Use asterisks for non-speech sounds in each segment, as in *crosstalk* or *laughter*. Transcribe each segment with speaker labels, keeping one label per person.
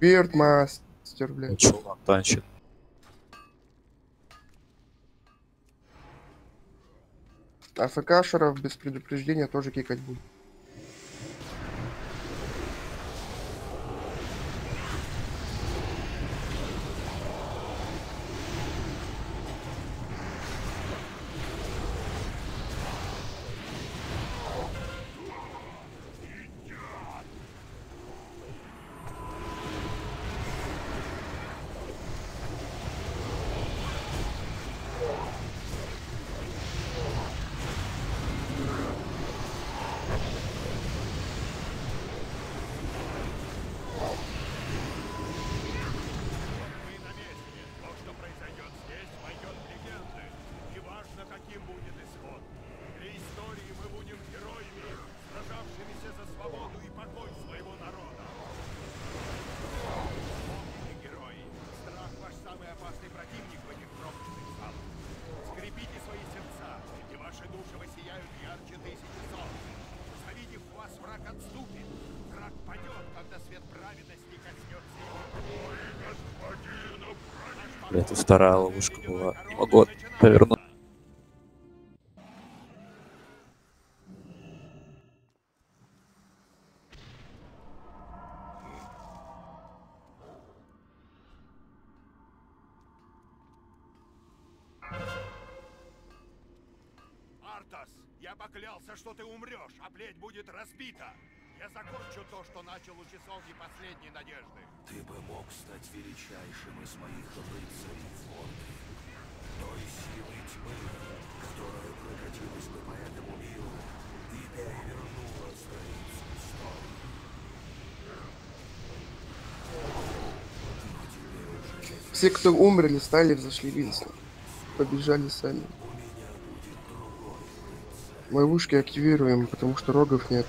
Speaker 1: Бирдмастер, блядь.
Speaker 2: Чувак танчит.
Speaker 1: АФКшеров без предупреждения тоже кикать будет.
Speaker 2: Тут вторая ловушка была. Не могу повернуть.
Speaker 3: Артас, я поклялся, что ты умрешь, а плеть будет разбита. Я закончу то, что начал у часовни последней надежды.
Speaker 4: Ты бы мог стать величайшим из моих рыцарей Форды. Той силой тьмы, которая прокатилась бы по этому миру и перевернула страницу истории.
Speaker 1: Все, кто умерли, стали взошли вниз. Побежали сами. Ловушки активируем, потому что рогов нет.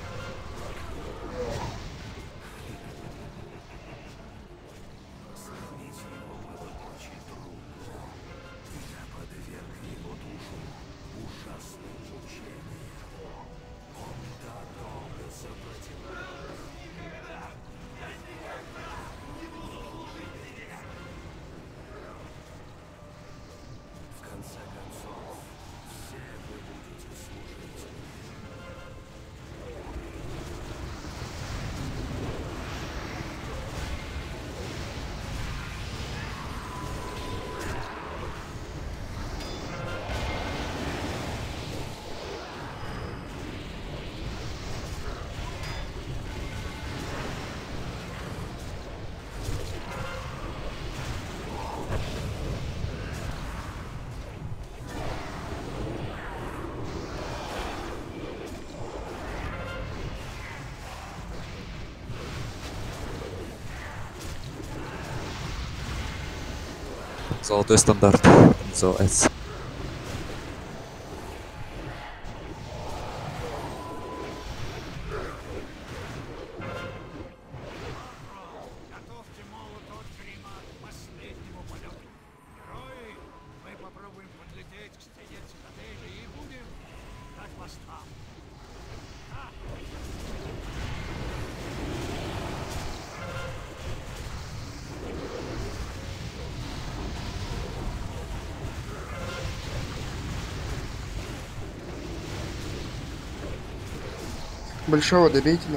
Speaker 3: so the standard. So it's
Speaker 1: Большого добейте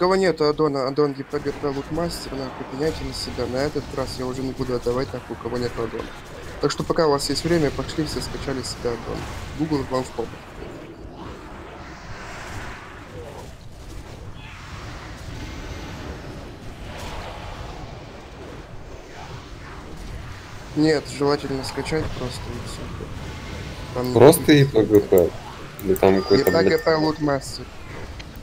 Speaker 1: кого нет Адона, Адон Гипрогер лут мастер, нахуй, меняйте на себя. На этот раз я уже не буду отдавать нахуй, кого нет Адона. Так что пока у вас есть время, пошли все скачали себя Адон. Google вам в помощь. Нет, желательно скачать просто и все. Там
Speaker 5: просто и ПГП? Или там какой-то... И
Speaker 1: ПГП лут.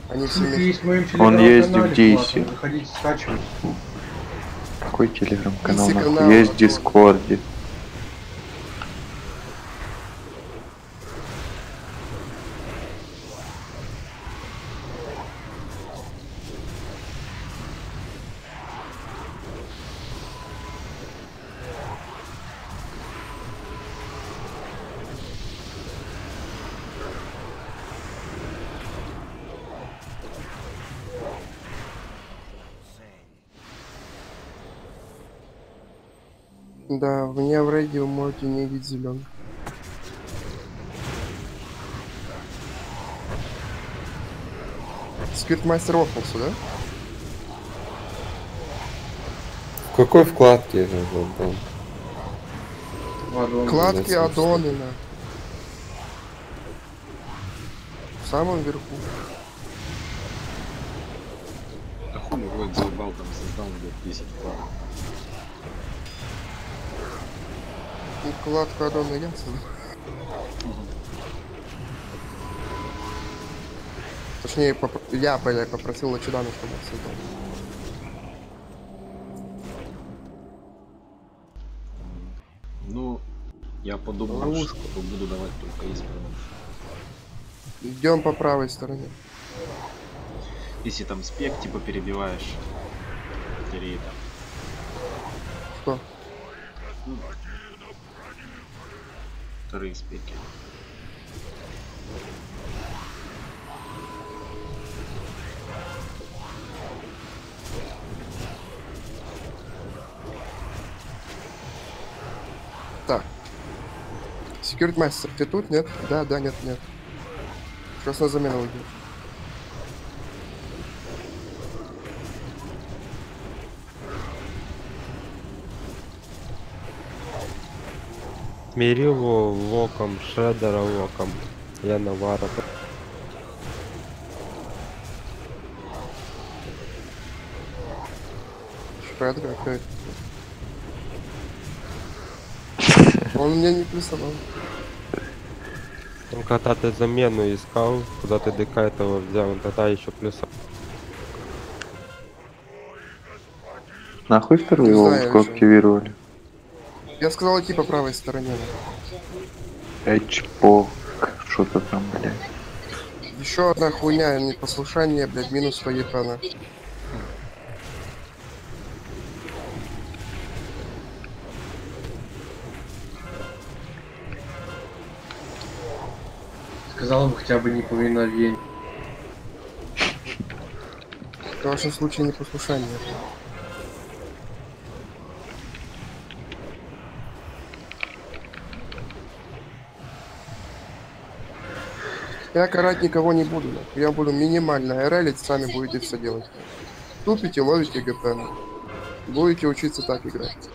Speaker 1: Они все
Speaker 6: Ссылка
Speaker 1: вместе.
Speaker 6: есть в моем
Speaker 7: Он есть в Дейсе.
Speaker 6: платном, Заходите, скачивайте.
Speaker 7: Какой телеграм-канал? Есть в Дискорде.
Speaker 1: Да, в меня в рейде вы можете не видеть зеленый. Сквиртмастер офнулся, да?
Speaker 5: В какой вкладке это вот там?
Speaker 6: Ладно,
Speaker 1: Кладки
Speaker 5: блядь,
Speaker 1: аддоны на. В самом верху.
Speaker 8: Да хуй его заебал, там создал, блядь, 10 планов.
Speaker 1: И кладку аддона я создал. Точнее, поп- я, блядь, попросил Лачедана, чтобы создал.
Speaker 8: Ну, я подумал,
Speaker 1: Ловушка.
Speaker 8: что буду давать только из промышленности.
Speaker 1: Идем по правой стороне.
Speaker 8: Если там спек, типа, перебиваешь батареи там.
Speaker 1: Что?
Speaker 8: Ну, вторые спеки.
Speaker 1: Так. Секьюрит мастер, ты тут? Нет? Да, да, нет, нет. Сейчас на замену уйдет.
Speaker 9: Мирилу локом, Шредера локом. Я Навара.
Speaker 1: Шредер опять. Он меня не плюсовал.
Speaker 9: Ну, когда ты замену искал, куда ты ДК этого взял, он тогда еще плюс.
Speaker 7: Нахуй ловушку
Speaker 1: еще.
Speaker 7: активировали?
Speaker 1: Я сказал идти по правой стороне.
Speaker 7: Эчпок. Что-то там, блядь.
Speaker 1: Еще одна хуйня, непослушание, блядь, минус 100 епана.
Speaker 6: Сказал бы хотя бы неповиновение.
Speaker 1: В вашем случае непослушание. Я карать никого не буду. Я буду минимально релить, сами будете все делать. Тупите, ловите ГП. Будете учиться так играть.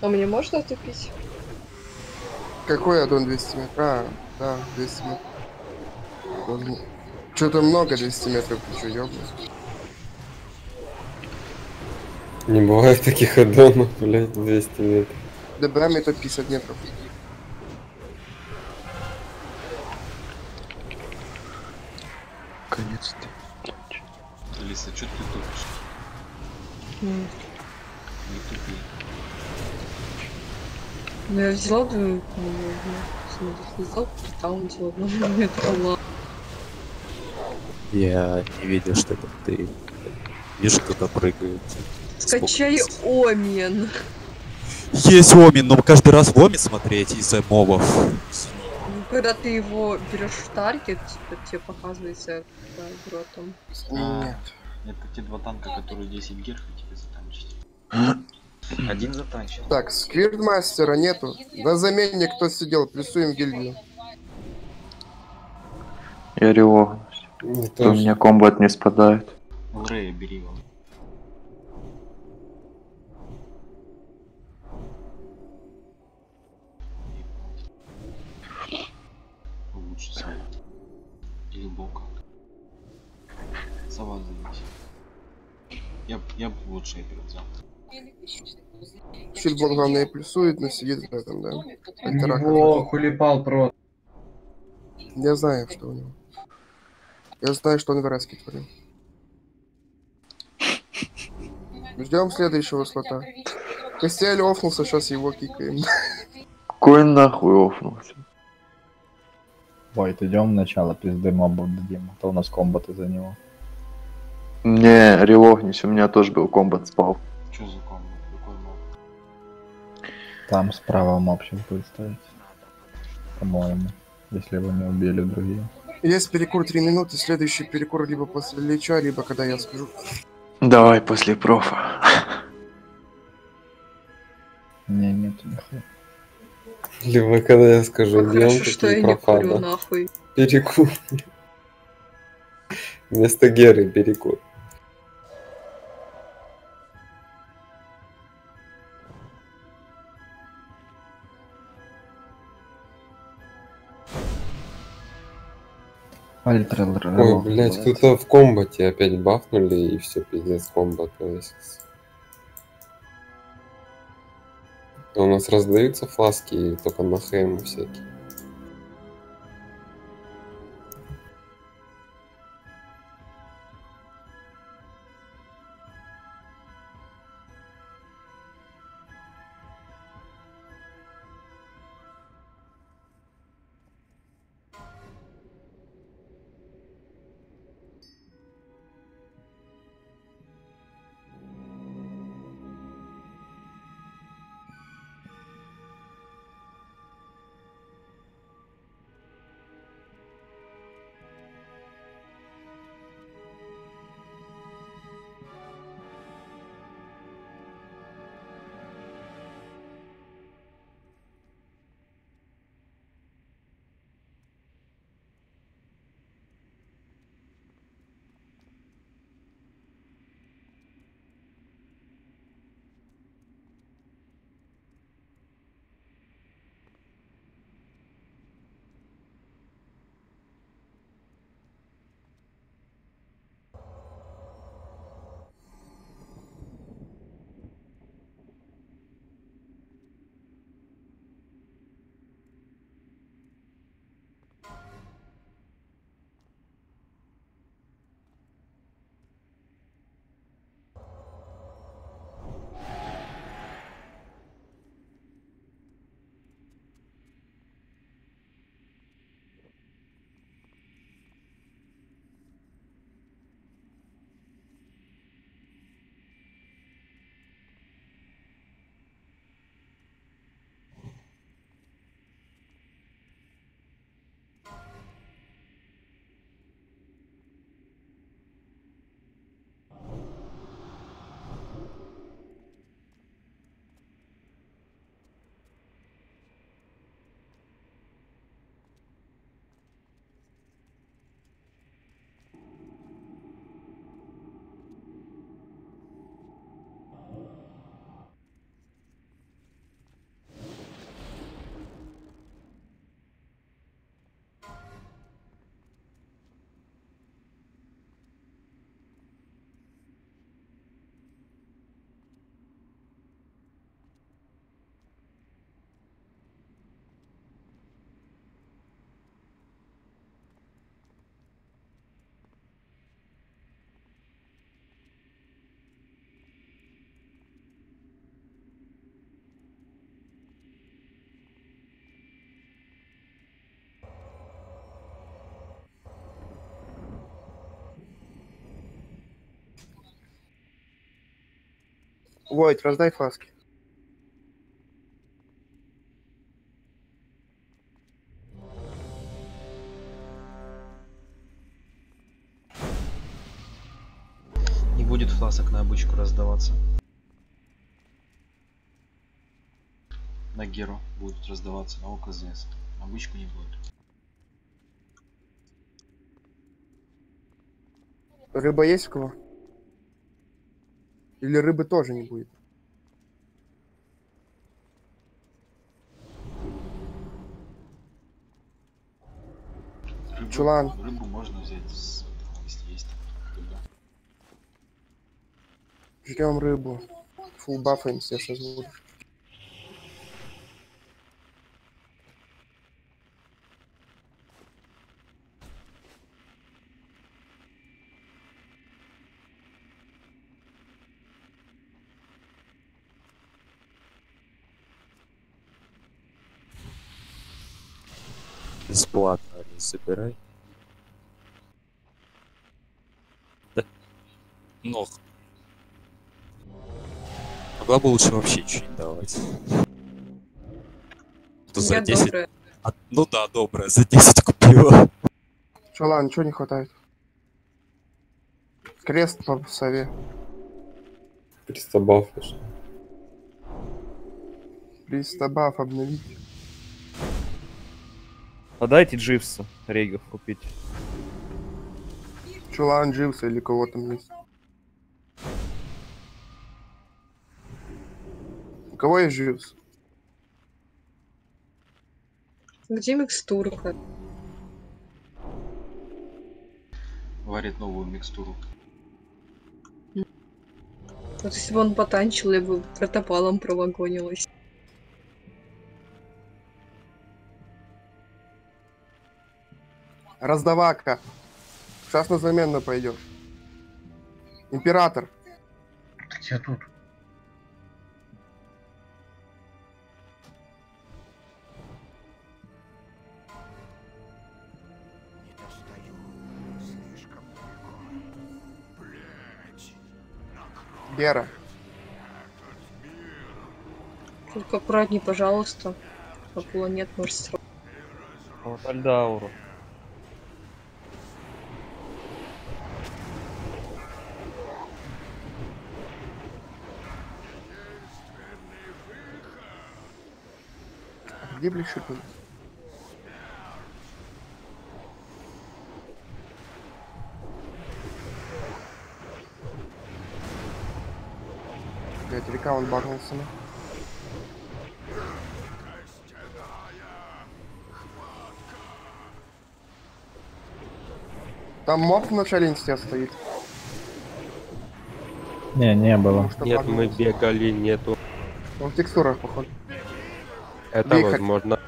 Speaker 10: А мне можно тупить?
Speaker 1: Какой аддон 200 метров? А, да, 200 метров. Что-то много 200 метров, ты что, ёбаный?
Speaker 5: Не бывает таких аддонов, блядь, 200 метров.
Speaker 1: ДБМ это 50 метров.
Speaker 7: Конец-то.
Speaker 8: Алиса, что ты тупишь? Не тупи.
Speaker 10: Ну, я взяла, думаю, ну, ну, смотри, взял, притаунтил одного метра, ладно.
Speaker 2: Я не видел, что это ты. Вижу, кто-то прыгает.
Speaker 10: Скачай Омен.
Speaker 2: Есть Омин, но каждый раз в Омин смотреть из-за мобов.
Speaker 10: Ну, Когда ты его берешь в таргет, типа, тебе показывается да, гротом.
Speaker 8: А.
Speaker 1: Нет.
Speaker 8: Это те два танка, которые 10 герх и тебе затанчить. *clears throat* Один затанчил.
Speaker 1: Так, сквиртмастера нету. На замене кто сидел, плюсуем гильдию.
Speaker 7: Я ревогнусь. У меня комбат не спадает.
Speaker 8: Лрея бери его. Или бока. Сова зависит. Я бы вот шейпер взял.
Speaker 1: Щитбот, главное, плюсует, но сидит в этом, да. Интерак.
Speaker 6: него хулипал про.
Speaker 1: Я знаю, что у него. Я знаю, что он в Раске творил. Ждем следующего слота. Костель офнулся, сейчас его кикаем.
Speaker 7: Какой нахуй офнулся?
Speaker 11: Войт, идем в начало, пизды мобов дадим. А то у нас комбаты за него.
Speaker 7: Не, релогнись, у меня тоже был комбат спал.
Speaker 8: Что за комбо? Какой моб?
Speaker 11: Там справа моб сейчас будет стоять. По-моему. Если его не убили другие.
Speaker 1: Есть перекур 3 минуты, следующий перекур либо после леча, либо когда я скажу.
Speaker 7: Давай после профа.
Speaker 11: Не, нет, нихуя.
Speaker 5: Либо когда я скажу,
Speaker 10: Как
Speaker 5: идем,
Speaker 10: хорошо, что я не курю,
Speaker 5: профана.
Speaker 10: нахуй.
Speaker 5: Перекур. Вместо Геры перекур. Ой, блядь, кто-то в комбате опять бафнули и все, пиздец, комбат повесился. У нас раздаются фласки только на хэм всякие.
Speaker 1: Войт, раздай фаски.
Speaker 8: Не будет фласок на обычку раздаваться. На Геру будут раздаваться, на ОКЗС. На обычку не будет.
Speaker 1: Рыба есть у кого? Или рыбы тоже не будет?
Speaker 8: Рыбу,
Speaker 1: Чулан.
Speaker 8: рыбу можно взять с этого, если есть рыба.
Speaker 1: Ждем рыбу. Фул бафаемся сейчас будешь.
Speaker 2: Бесплатно не собирай. Да. Ну. Могла бы лучше вообще не давать. То за
Speaker 10: Я
Speaker 2: 10...
Speaker 10: добрая.
Speaker 2: А, ну да, добрая, за 10 купила.
Speaker 1: Че, ладно, ничего не хватает. Крест по сове.
Speaker 5: 300 бафов.
Speaker 1: 300 баф обновить.
Speaker 12: А дайте Дживса рейгов купить.
Speaker 1: Чулан Дживса или кого там есть. У кого есть Дживс?
Speaker 10: Где микстурка?
Speaker 8: Варит новую микстуру.
Speaker 10: Вот если бы он потанчил, я бы протопалом провагонилась.
Speaker 1: Раздавака. Сейчас на замену пойдешь. Император.
Speaker 6: Я тут.
Speaker 1: Гера.
Speaker 10: Только аккуратней, пожалуйста. Акула нет, может сразу.
Speaker 12: Вот Альдауру.
Speaker 1: Где ближе был? Блять, река он багнулся. ну. Там моб в начале инсте стоит.
Speaker 11: Не, не было.
Speaker 9: Нет, мы бегали, нету.
Speaker 1: Он в текстурах, походу.
Speaker 9: Это
Speaker 1: Вихрь.
Speaker 9: возможно.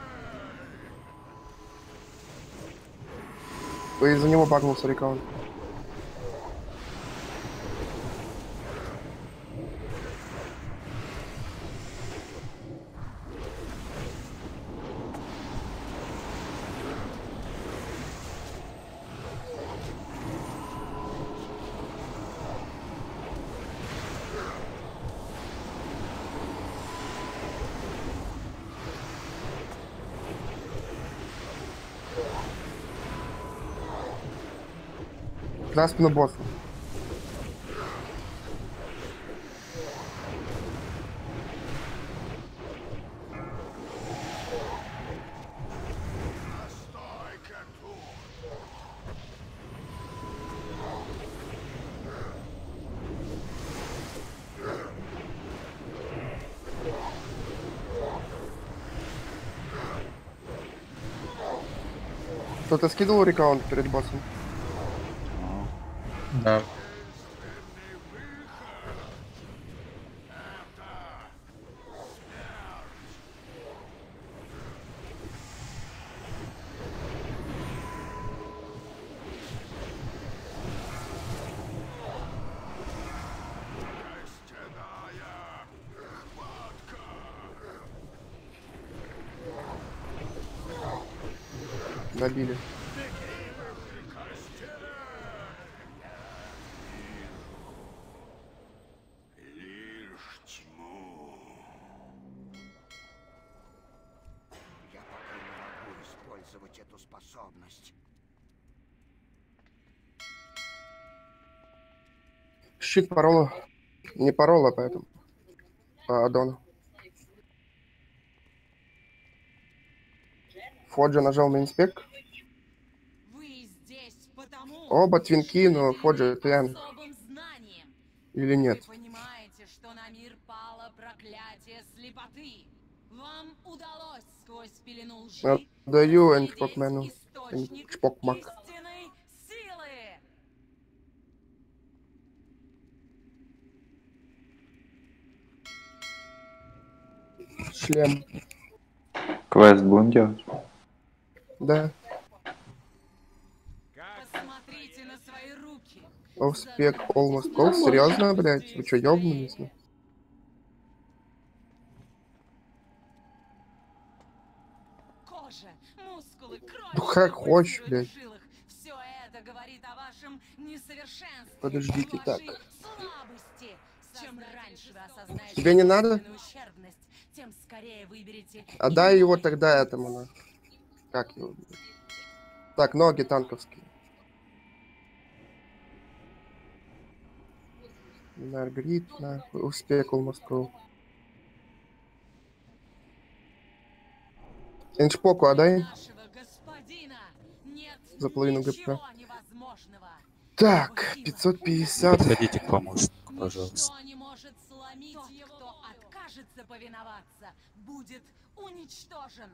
Speaker 1: Ой, Из-за него багнулся рекаунт. За спину босса. Кто-то скидывал рекаунт перед боссом?
Speaker 6: Да.
Speaker 1: Добили.
Speaker 3: Я пока не могу использовать эту способность.
Speaker 1: Щит парола. Не парола, поэтому. По аддону. Фоджа нажал на инспект. Оба твинки, но Фоджа ТН. Или нет?
Speaker 13: понимаете, что на мир пало проклятие слепоты. Вам удалось сквозь пелену лжи
Speaker 1: Отдаю Энчпокмену. Энчпокмак.
Speaker 13: истинной силы.
Speaker 1: Шлем.
Speaker 7: Квест будем делать?
Speaker 1: Да.
Speaker 13: Посмотрите на свои руки.
Speaker 1: Офспек almost call. Серьезно, блядь? Вы что, ёбнулись? ну?
Speaker 13: Кожа, мускулы, кровь.
Speaker 1: Ну как хочешь, блядь.
Speaker 13: Все это говорит о вашем несовершенстве.
Speaker 1: Подождите, так. Тебе не надо?
Speaker 13: Тем скорее выберете
Speaker 1: Отдай его тогда этому, на. Как его? Так, ноги танковские. Маргарит, нахуй. Успех almost call. Эншпоку отдай. За половину ГП. Так, 550.
Speaker 2: Подходите к помощнику, пожалуйста.
Speaker 13: Откажется повиноваться, будет уничтожен.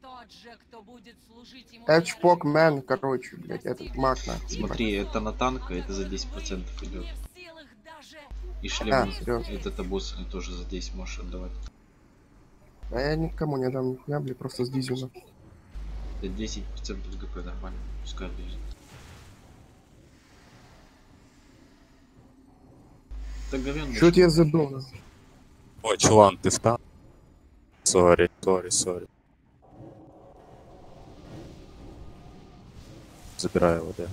Speaker 13: Тот же, кто будет служить ему
Speaker 1: Эдшпок мэн, короче, блядь, этот маг нахуй.
Speaker 8: Смотри, это на танка, это за 10% идет. И шлем,
Speaker 1: А,
Speaker 8: этот обоз тоже за 10 можешь отдавать.
Speaker 1: А я никому не дам нихуя, блядь, просто с дизеля.
Speaker 8: Это 10% ГП нормально, пускай лежит.
Speaker 1: Чё я забыл?
Speaker 2: Ой, чуван, ты в тан? Сори, сори, сори. Забираю его, да.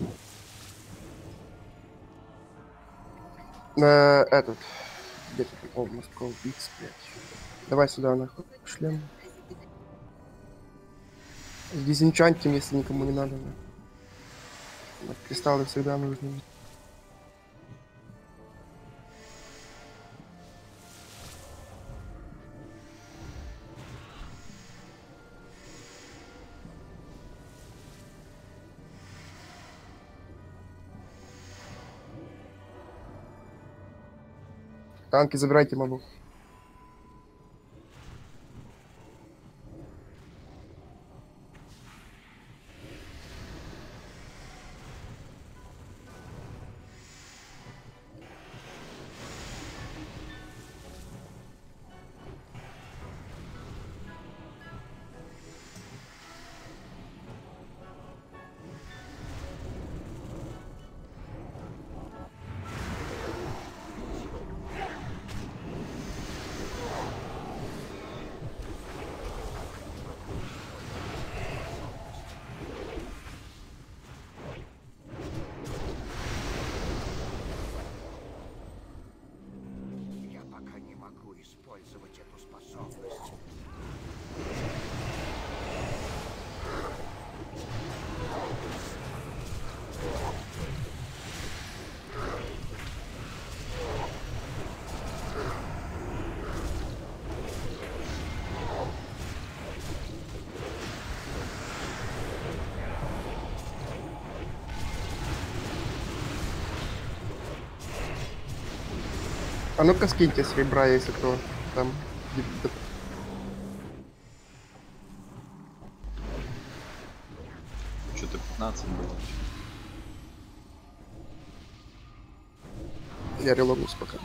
Speaker 1: Э, этот. Где ты? О, Москва, Бикс, блядь. Давай сюда, нахуй, шлем. С дизенчантим, если никому не надо. Кристаллы всегда нужны. Танки забирайте мобов. Ну-ка скиньте серебра, если кто там.
Speaker 8: Что-то 15 было.
Speaker 1: Я релогнусь пока.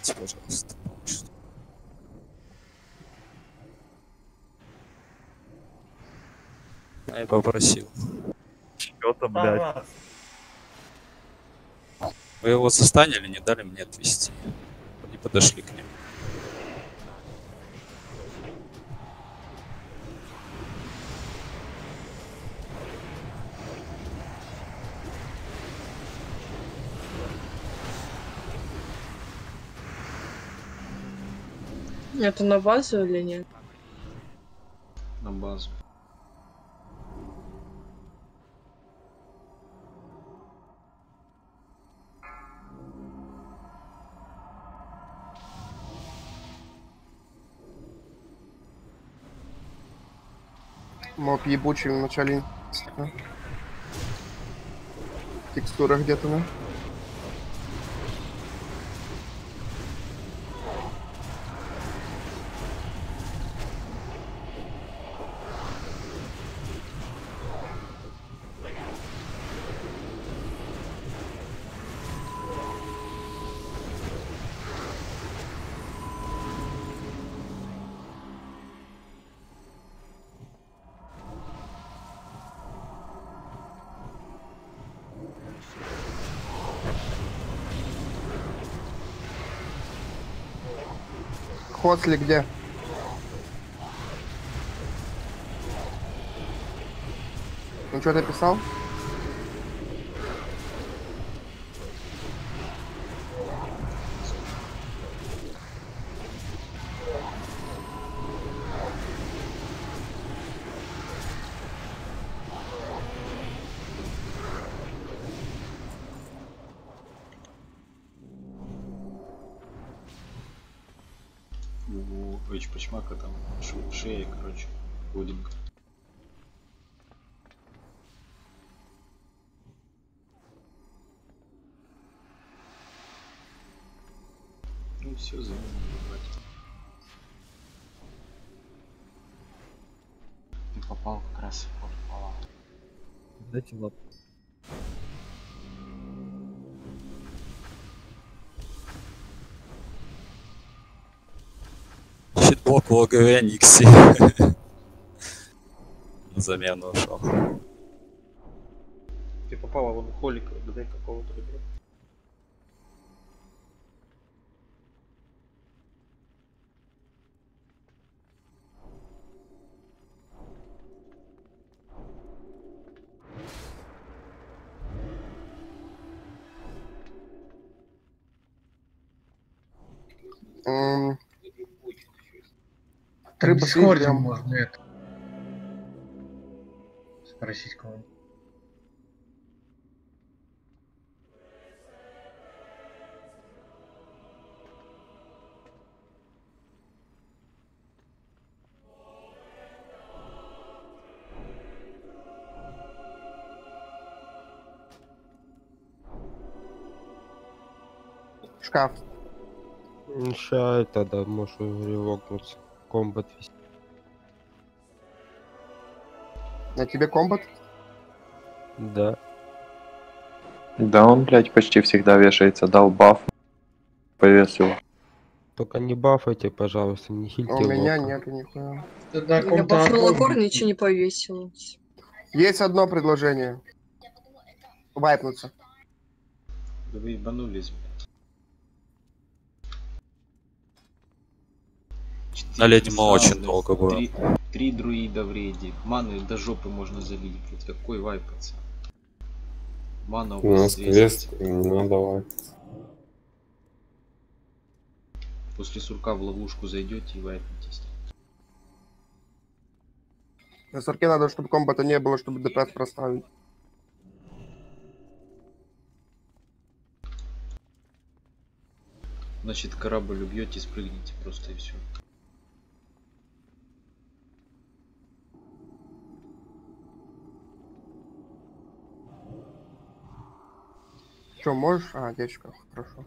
Speaker 2: Подходите, пожалуйста. помощник. Я попросил.
Speaker 12: Чё-то, блядь.
Speaker 2: Вы его застанили, не дали мне отвести. Не подошли к нему.
Speaker 10: Это на базу или нет?
Speaker 8: На базу.
Speaker 1: Моб ебучий в начале. Текстура где-то, да? Хосли где? Ну что ты писал?
Speaker 8: Ш- шея, короче, пудинг. Ну все, за ним брать. Ты попал как раз в пола.
Speaker 9: Дайте лап.
Speaker 2: Щитблок логове Никси. *laughs* Замену ушел.
Speaker 14: Ты попала в холика, ГД какого-то ребят.
Speaker 6: Дискорде
Speaker 1: прям-
Speaker 6: можно это... Спросить кого-нибудь.
Speaker 1: Шкаф.
Speaker 9: Ща это, да, можешь ревокнуться. Комбат.
Speaker 1: На тебе комбат?
Speaker 9: Да.
Speaker 7: Да он, блядь, почти всегда вешается. Дал баф. Повесил.
Speaker 9: Только не бафайте, пожалуйста, не хильте
Speaker 1: А у меня
Speaker 9: лока.
Speaker 1: нету нихуя.
Speaker 10: Я бафнула ничего не повесилось.
Speaker 1: Есть одно предложение. Вайпнуться.
Speaker 8: Да вы ебанулись, блядь.
Speaker 2: На леди мы
Speaker 8: сауны,
Speaker 2: очень долго будем.
Speaker 8: Три, три друида в рейде. Маны до жопы можно залить, блядь. Какой вайпаться? Мана у
Speaker 5: У
Speaker 8: вас
Speaker 5: нас
Speaker 8: 200.
Speaker 5: квест, ну давай.
Speaker 8: После сурка в ловушку зайдете и вайпнетесь.
Speaker 1: На сорке надо, чтобы комбата не было, чтобы ДПС проставить.
Speaker 8: Значит, корабль убьете, спрыгните просто и все.
Speaker 1: Что, можешь? А, девочка, хорошо.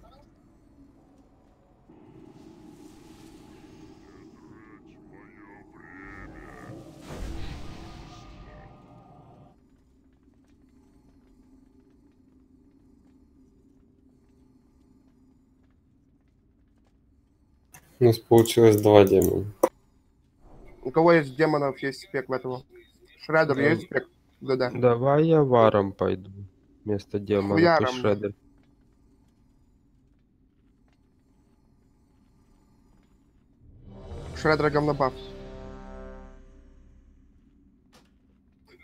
Speaker 5: У нас получилось два демона.
Speaker 1: У кого есть демонов, есть спек в этого? Шредер
Speaker 9: Да.
Speaker 1: есть спек? Да-да.
Speaker 9: Давай я варом пойду. Вместо демона ты шредер.
Speaker 1: Шредера говнобаф.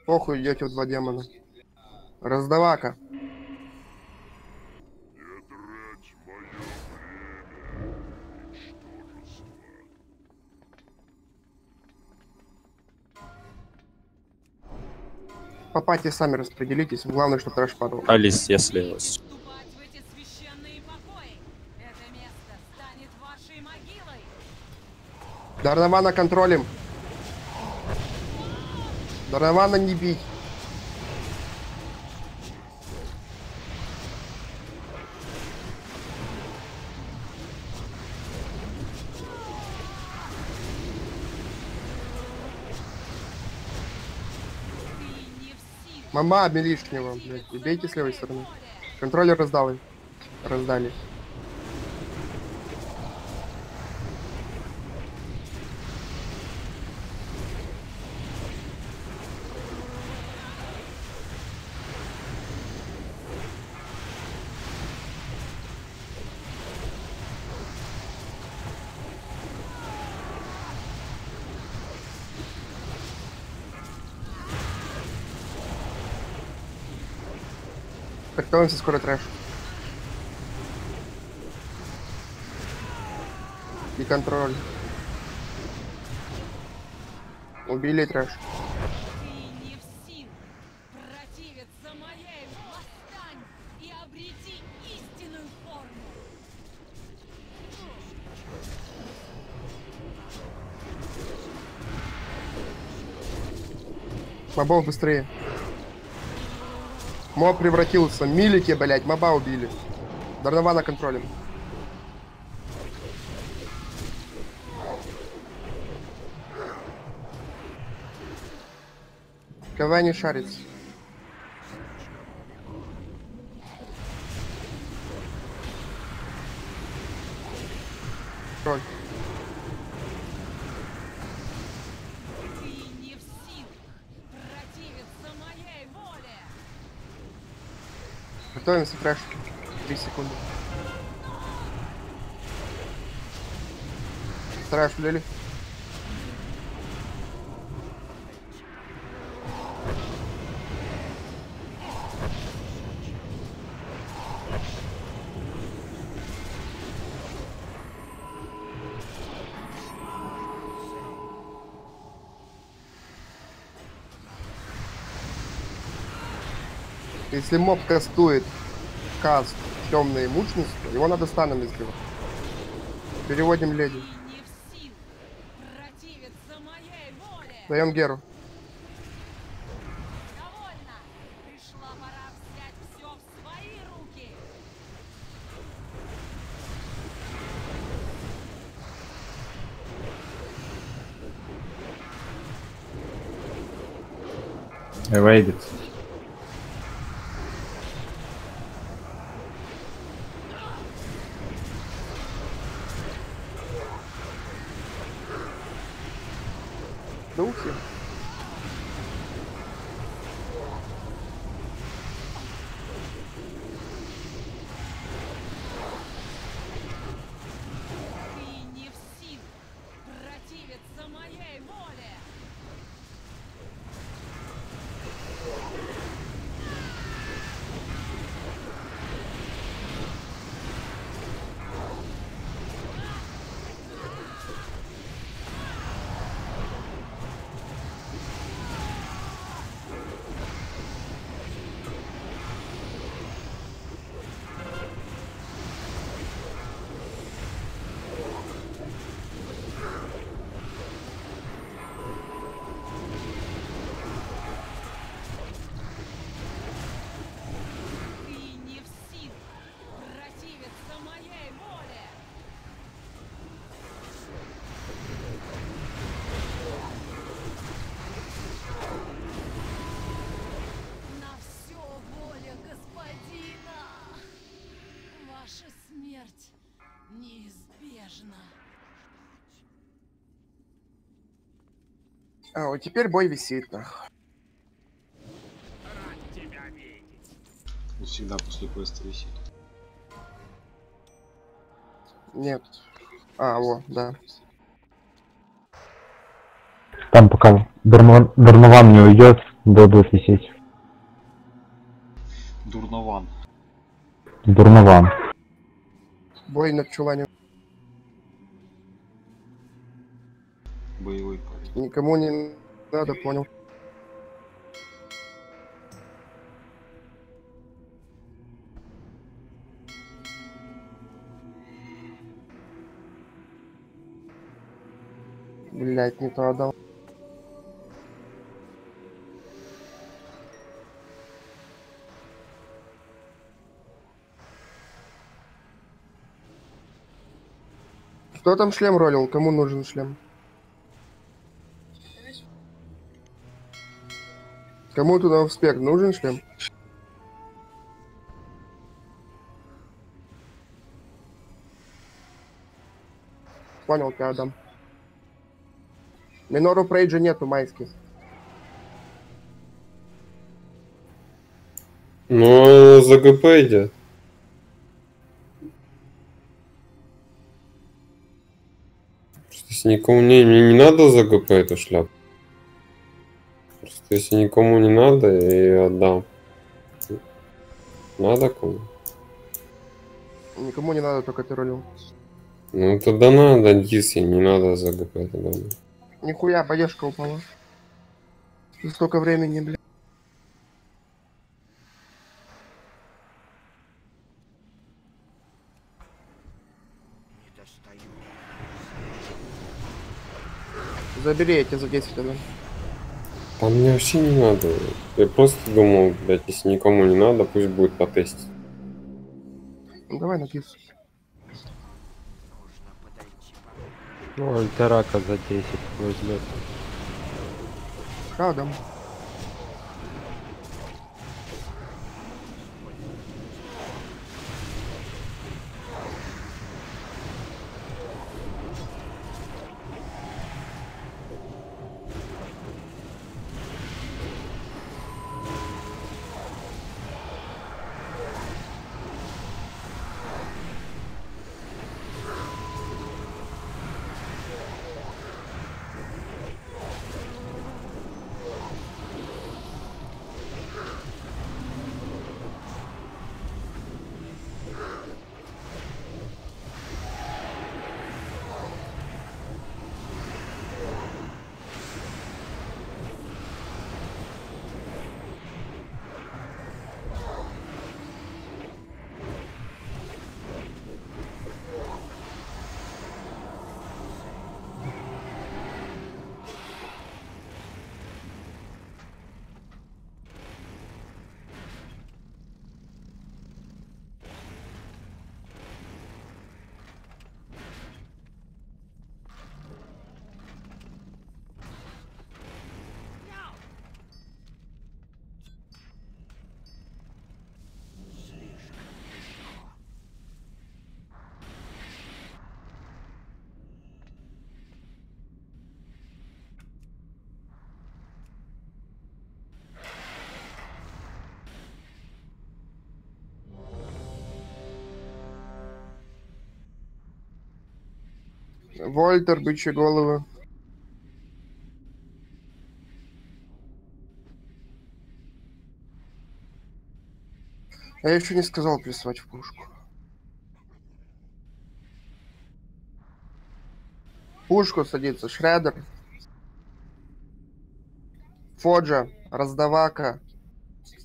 Speaker 1: Похуй, идете в два демона. Раздавака. Пати сами распределитесь. Главное, чтобы трэш падал.
Speaker 2: Алис, если есть.
Speaker 1: Дарнавана контролем. Дарнавана не бить. Мама лишнего, блядь. И бейте с левой стороны. Контроллер раздал. Раздали. Готовимся, скоро трэш. И контроль. Убили трэш.
Speaker 13: Ты не
Speaker 1: Моб превратился. Милики, блять, моба убили. Дарнована контролем. КВ не шарится. Контроль.
Speaker 13: Ты не в силах противиться моей воле.
Speaker 1: Готовимся, трэш. Три секунды. Трэш влили. Если моб кастует каст темное имущество, его надо станом избивать. Переводим леди. Даем Геру.
Speaker 13: Довольно. Неизбежна.
Speaker 1: А, вот теперь бой висит, нах.
Speaker 8: Всегда после квеста висит.
Speaker 1: Нет. А, во, да.
Speaker 11: Там пока Дурно- Дурнован не уйдет, будут висеть.
Speaker 8: Дурнован.
Speaker 11: Дурнован.
Speaker 1: Бой над чуланием.
Speaker 8: Боевой парень.
Speaker 1: Никому не надо, понял. Блять, не то отдал. Кто там шлем ролил? Кому нужен шлем? Кому туда в спек нужен шлем? Понял, тебя отдам. Минору Прейджа нету майских.
Speaker 5: Ну, за ГП идет. Если никому не, мне не надо за ГП эту шляпу. Просто если никому не надо, я ее отдам. Надо кому?
Speaker 1: Никому не надо, только ты рулю.
Speaker 5: Ну тогда надо, если не надо за ГП тогда.
Speaker 1: Нихуя, поддержка упала. За столько времени, бля. Забери эти за 10 тогда.
Speaker 5: А мне вообще не надо. Я просто думал, блядь, если никому не надо, пусть будет потестить.
Speaker 1: Ну давай на кис.
Speaker 9: Ну, Альтерака за 10 возьмет.
Speaker 1: Рядом. Вольтер, бычьи головы. А я еще не сказал плесовать в пушку. Пушку садится Шредер. Фоджа, Раздавака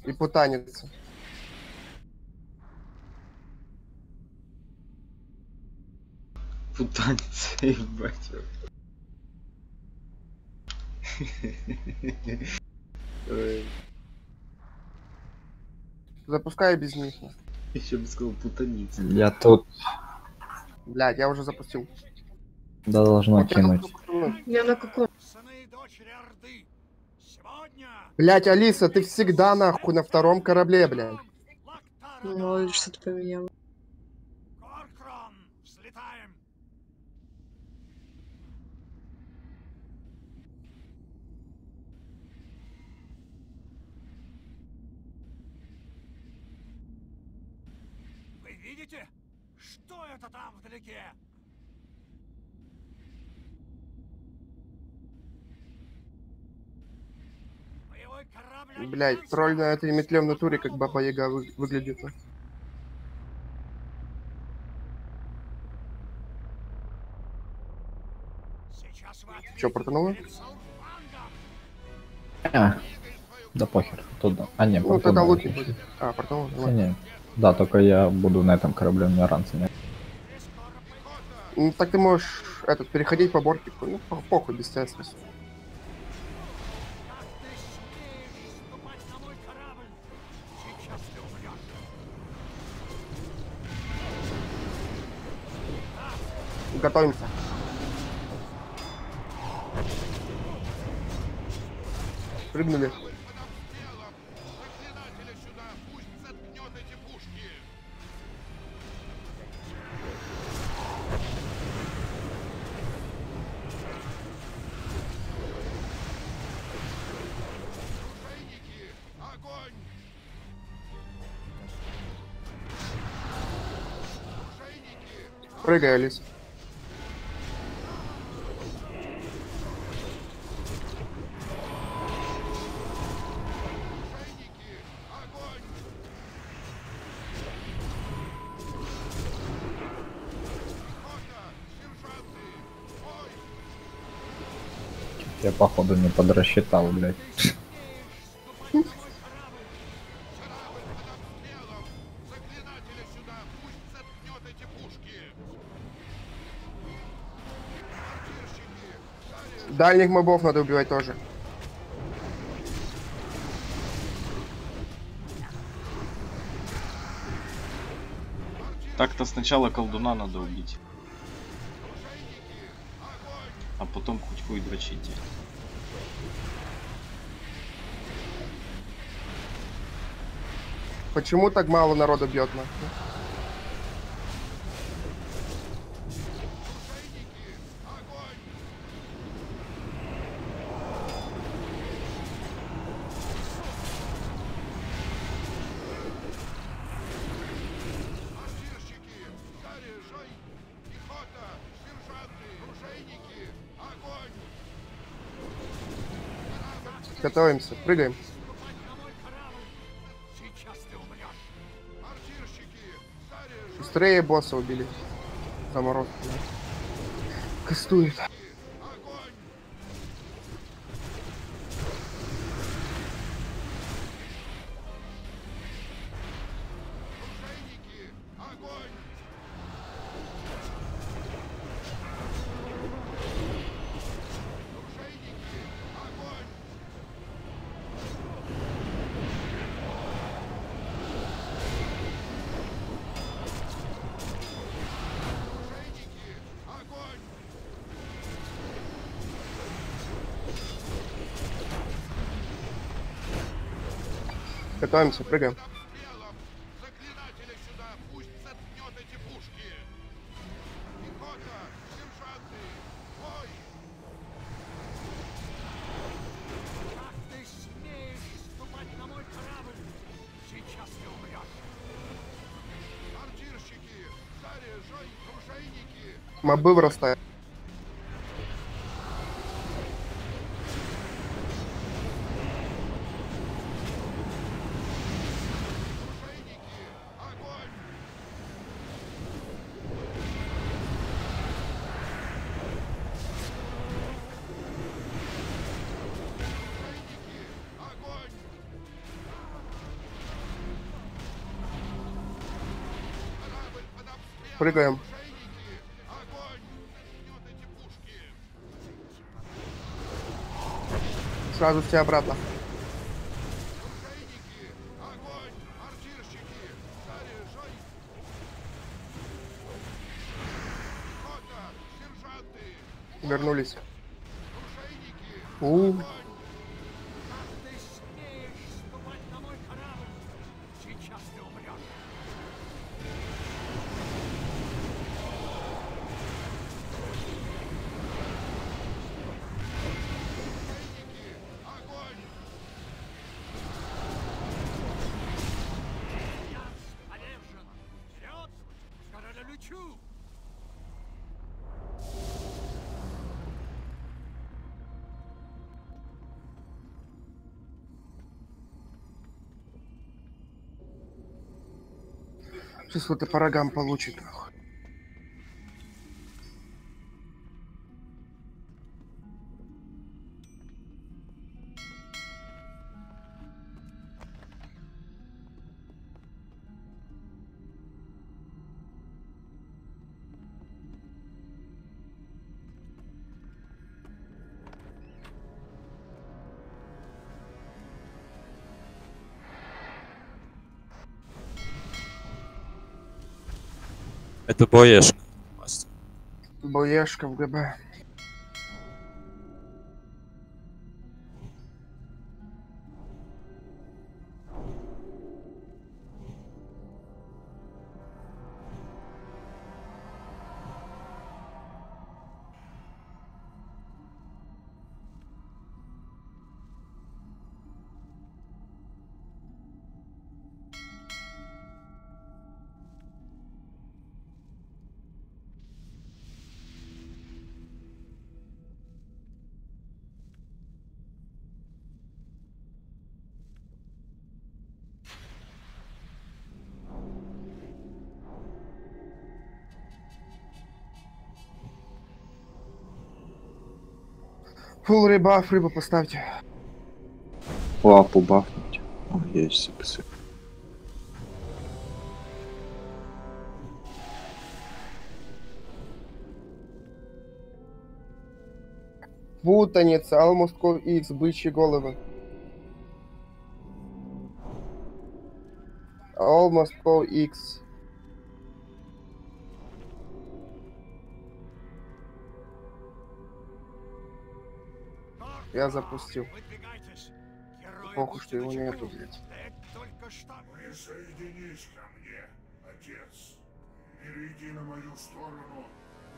Speaker 1: и Путаница.
Speaker 8: Путаница, ебать.
Speaker 1: Запускай без них.
Speaker 8: Еще бы сказал путаница.
Speaker 11: Я тут.
Speaker 1: Блядь, я уже запустил.
Speaker 11: Да должно
Speaker 1: Вот
Speaker 11: кинуть.
Speaker 10: Я на каком?
Speaker 1: Блядь, Алиса, ты всегда нахуй на втором корабле, блядь.
Speaker 10: Ну, что-то поменяло.
Speaker 3: Вы видите? Что это там вдалеке?
Speaker 1: Блядь, тролль на этой метле в натуре, как баба Яга вы- выглядит. Че, портануло?
Speaker 11: А, да похер. Тут, да. А, не,
Speaker 1: Ну,
Speaker 11: портал
Speaker 1: тогда
Speaker 11: надо
Speaker 1: луки
Speaker 11: включить.
Speaker 1: будет. А?
Speaker 11: Не, не. Да, только я буду на этом корабле, у меня ранцы нет.
Speaker 1: Ну, так ты можешь этот, переходить по бортику. Ну, по- похуй, без тебя смысла. Готовимся. Прыгнули. Прыгай, Алис.
Speaker 11: Походу не подрасчитал, блядь.
Speaker 1: Дальних мобов надо убивать тоже.
Speaker 8: Так-то сначала колдуна надо убить. А потом хоть хуй дрочите.
Speaker 1: Почему так мало народа бьет нахуй? Готовимся, прыгаем. Быстрее босса убили. Заморозки. да. Кастует.
Speaker 3: Заряжай оружейники.
Speaker 1: Мобы вырастают. Прыгаем. Сразу все обратно.
Speaker 3: Сейчас
Speaker 1: вот и по рогам получит. нахуй.
Speaker 2: Это боешка.
Speaker 1: Боешка в ГБ. Ребаф, рыбу поставьте.
Speaker 7: Лапу бафнуть. О, есть записываю.
Speaker 1: Путаница, Core X, бычьи головы. Core X. Я запустил. Похуй, что его нету, блядь.
Speaker 3: Присоединись ко мне, отец. Перейди на мою сторону,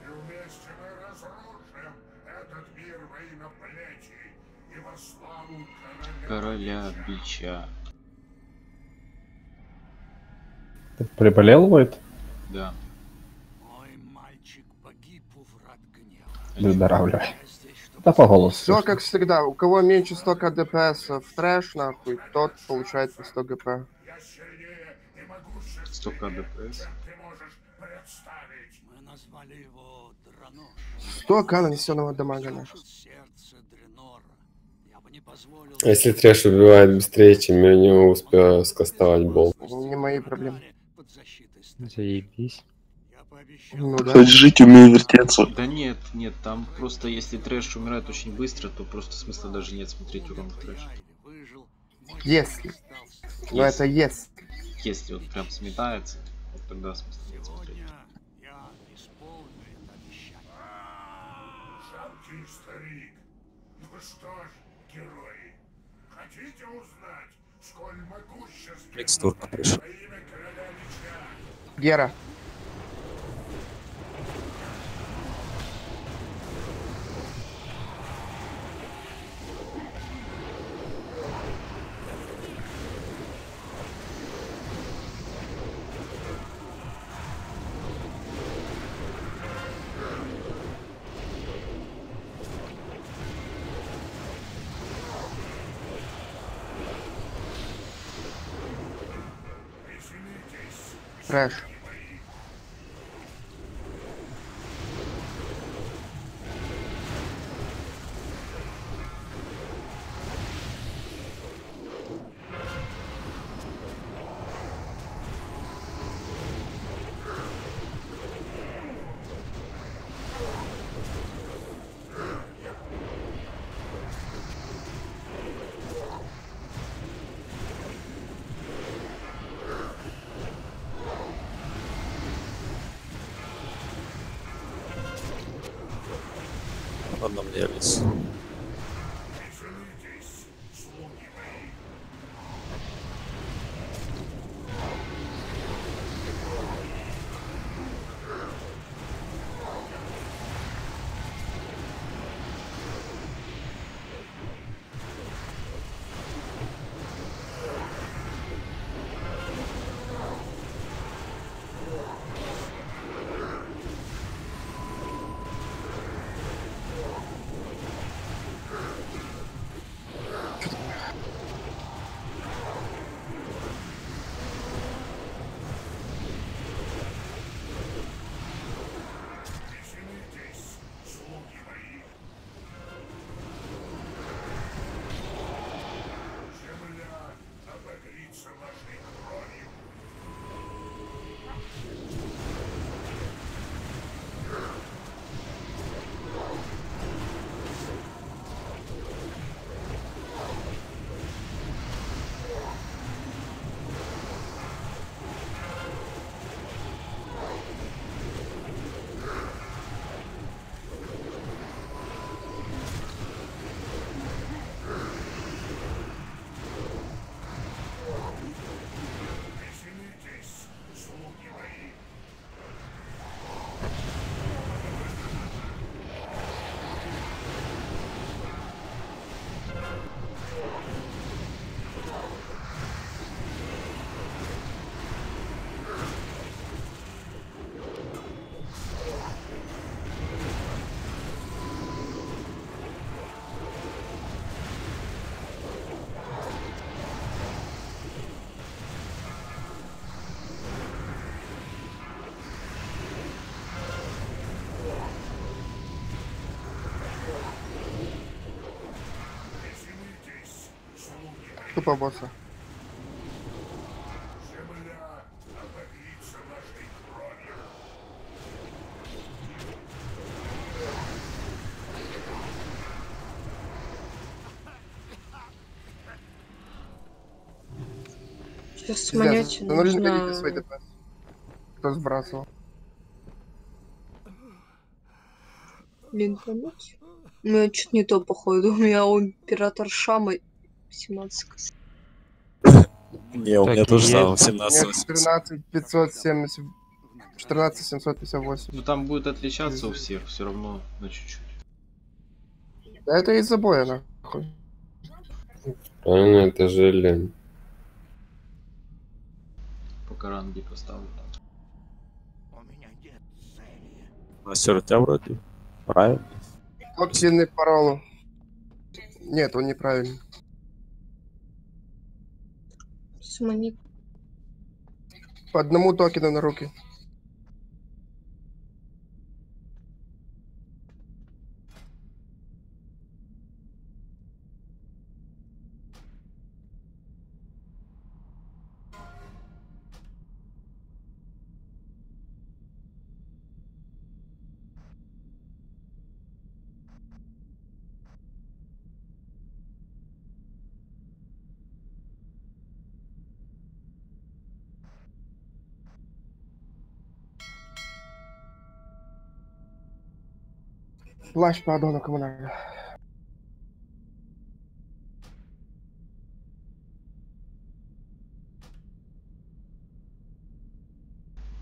Speaker 3: и вместе мы разрушим этот мир во имя плети и во славу короля.
Speaker 8: Короля бича.
Speaker 11: Ты приболел, Войт?
Speaker 8: Да.
Speaker 11: Выздоравливай. Да по голосу.
Speaker 1: Все как всегда. У кого меньше 100 ДПС в трэш, нахуй, тот получает по 100 ГП.
Speaker 8: 100 ДПС.
Speaker 1: 100 к нанесенного дамага.
Speaker 5: А если трэш убивает быстрее, чем я не успею скастовать бол?
Speaker 1: Не мои проблемы.
Speaker 9: Заебись.
Speaker 1: Ну да.
Speaker 7: Хоть жить, умею вертеться.
Speaker 8: Да нет, нет, там просто если трэш умирает очень быстро, то просто смысла даже нет смотреть урон в трэш.
Speaker 1: Если. Но это если.
Speaker 8: Если вот прям сметается, вот тогда смысла нет смотреть.
Speaker 3: Жалкий старик. Ну что ж, герои, хотите узнать, сколь могущественно
Speaker 2: Микстурка пришла.
Speaker 1: Гера. Трэш. Тупо босса.
Speaker 10: Сейчас
Speaker 1: Да ну берите
Speaker 10: нужно...
Speaker 1: ДПС. Кто сбрасывал?
Speaker 10: Линкануть? Ну, я чуть не то, походу. У меня у император Шама 17 кос-
Speaker 2: Не, у меня тоже самое,
Speaker 9: есть.
Speaker 2: 17
Speaker 1: Нет, 14 570... 14 758.
Speaker 8: Ну там будет отличаться у всех, все равно на чуть-чуть.
Speaker 1: Да это из-за боя, нахуй.
Speaker 5: Правильно, это же лень.
Speaker 8: Пока ранги поставлю.
Speaker 2: Мастер, у тебя вроде правильно.
Speaker 1: Токсинный паролу. Нет, он неправильный.
Speaker 10: Смани.
Speaker 1: По одному токену на руки. Плащ по аддону.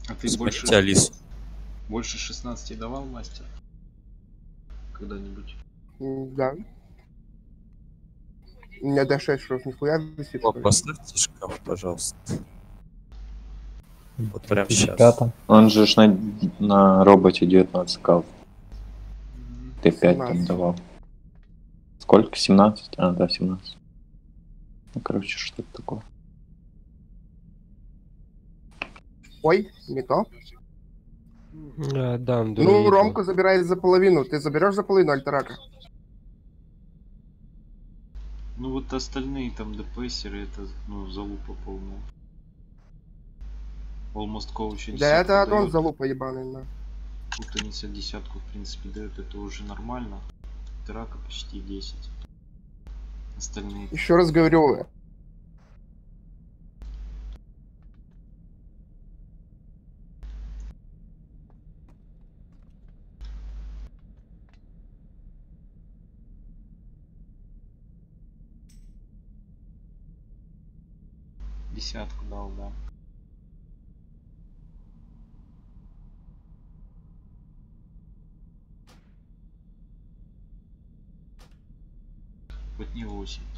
Speaker 8: А ты больше...
Speaker 2: Алису.
Speaker 8: Больше 16 давал мастер? Когда-нибудь?
Speaker 1: Да. У меня до 6 шров нихуя висит.
Speaker 2: О, поставьте шкаф, пожалуйста. Вот прям сейчас.
Speaker 7: Он же ж на, на роботе 19 кав. Т5 там
Speaker 1: 17.
Speaker 7: давал. Сколько? 17? А, да, 17. Ну, короче, что-то такое.
Speaker 1: Ой, не то.
Speaker 9: А, да, он
Speaker 1: Ну. Ромку забирает за половину. Ты заберешь за половину альтарака?
Speaker 8: Ну вот остальные там депессеры это ну залупа полная. Almost coach
Speaker 1: Да это аддон залупа ебаный, на.
Speaker 8: Путаница десятку в принципе дает, это уже нормально. Трака почти 10. Остальные
Speaker 1: Еще раз говорю,
Speaker 8: десятку дал, да. Хоть не 8.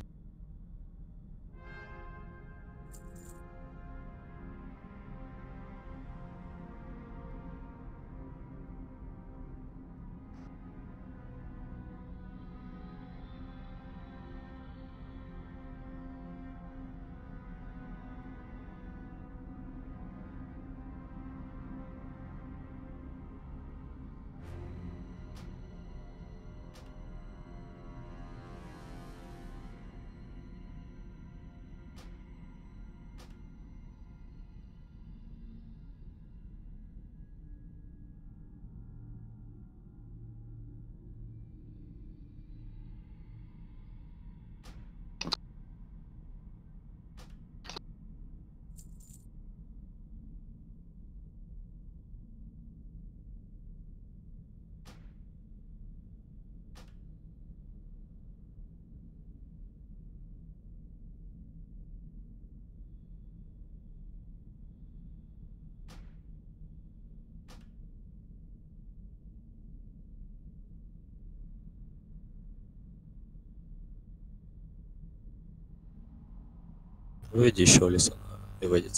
Speaker 2: Выведи еще Алису. И выйдет.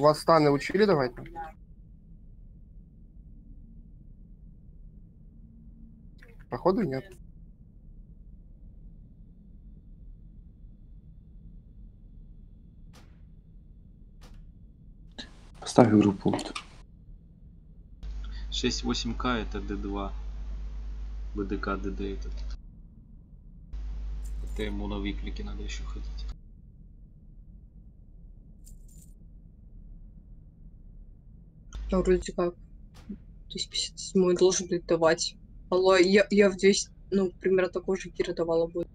Speaker 1: вас станы учили давать? Походу нет.
Speaker 7: Поставь группу. вот.
Speaker 8: 6-8к это D2. БДК, ДД этот. Это ему на выклике надо еще ходить.
Speaker 10: А вроде как. То есть 57 должен будет давать. Алло, я, я в 200, ну, примерно такой же гир давала будет.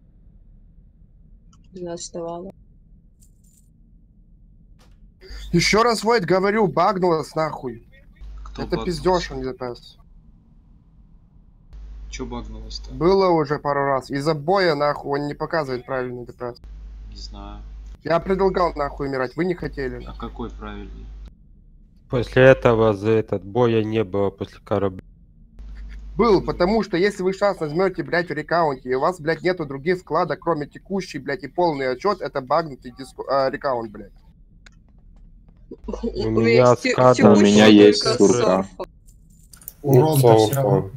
Speaker 10: 12 давала.
Speaker 1: Еще раз, Войд, говорю, багнулась нахуй.
Speaker 8: Кто
Speaker 1: Это
Speaker 8: багнулся?
Speaker 1: пиздеж, а не ДПС.
Speaker 8: Че багнулось-то?
Speaker 1: Было уже пару раз. Из-за боя, нахуй, он не показывает правильный ДПС.
Speaker 8: Не знаю.
Speaker 1: Я предлагал нахуй умирать, вы не хотели.
Speaker 8: А какой правильный?
Speaker 9: После этого за этот боя не было после корабля.
Speaker 1: Был, потому что если вы сейчас нажмете, блядь, в рекаунте, и у вас, блядь, нету других складок, кроме текущий, блядь, и полный отчет, это багнутый диско... а, рекаунт, блядь.
Speaker 9: У меня ската.
Speaker 7: У меня есть сурка.
Speaker 5: Урон
Speaker 15: все равно.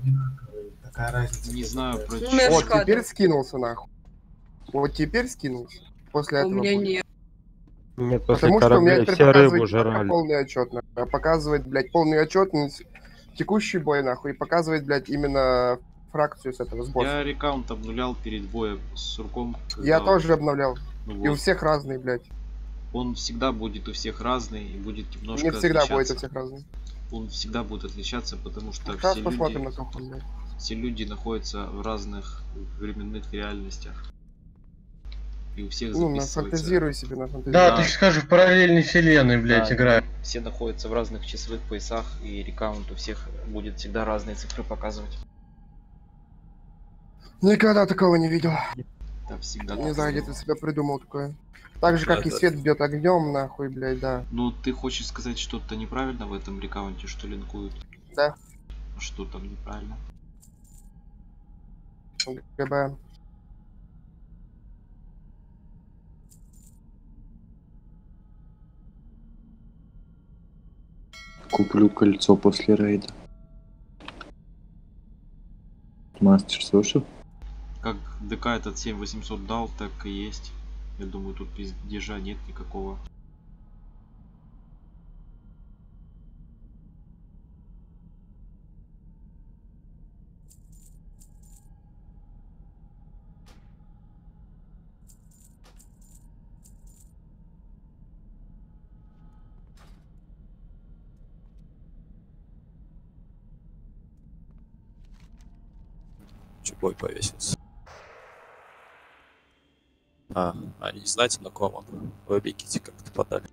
Speaker 15: Какая разница?
Speaker 8: Не знаю, про
Speaker 10: я
Speaker 1: Вот, теперь скинулся, нахуй. Вот теперь скинулся. После
Speaker 10: У
Speaker 1: этого.
Speaker 10: меня
Speaker 1: будет.
Speaker 10: нет.
Speaker 9: Нет, после
Speaker 1: Потому что у меня
Speaker 9: корабля
Speaker 1: теперь
Speaker 9: все
Speaker 1: показывает
Speaker 9: рыбу жрали.
Speaker 1: полный отчет, нахуй. А Показывает, блядь, полный отчет, текущий бой, нахуй, и показывает, блядь, именно фракцию с этого, с босса.
Speaker 8: Я рекаунт обнулял перед боем с Сурком.
Speaker 1: Я тоже обновлял.
Speaker 8: Ну
Speaker 1: И у
Speaker 8: вот.
Speaker 1: всех разный, блядь.
Speaker 8: Он всегда будет у всех разный и будет немножко
Speaker 1: Не всегда будет у
Speaker 8: отличаться.
Speaker 1: всех разный.
Speaker 8: Он всегда будет отличаться, потому что
Speaker 1: Сейчас
Speaker 8: все
Speaker 1: посмотрим
Speaker 8: люди,
Speaker 1: на то, блядь.
Speaker 8: Все люди находятся в разных временных реальностях. И у всех
Speaker 1: Ну,
Speaker 8: записывается...
Speaker 1: нафантазируй себе, нафантазируй.
Speaker 6: Да, ты скажешь, в параллельной вселенной, блядь,
Speaker 8: Да,
Speaker 6: играю.
Speaker 8: Все находятся в разных часовых поясах, и рекаунт у всех будет всегда разные цифры показывать.
Speaker 1: Никогда такого не видел.
Speaker 8: Да, всегда
Speaker 1: Не знаю, где ты себя придумал такое. Так же, как и
Speaker 2: Да-да.
Speaker 1: свет бьет огнем, нахуй, блядь, да.
Speaker 8: Ну, ты хочешь сказать что-то неправильно в этом рекаунте, что линкуют?
Speaker 1: Да.
Speaker 8: А Что там неправильно?
Speaker 1: ГБ.
Speaker 7: Куплю кольцо после рейда. Мастер слушал?
Speaker 8: Как ДК этот 7800 дал, так и есть. Я думаю, тут пиздежа нет никакого.
Speaker 2: Чубой повесился. А, а не знаете, на ком он? Вы объясните, как-то подали.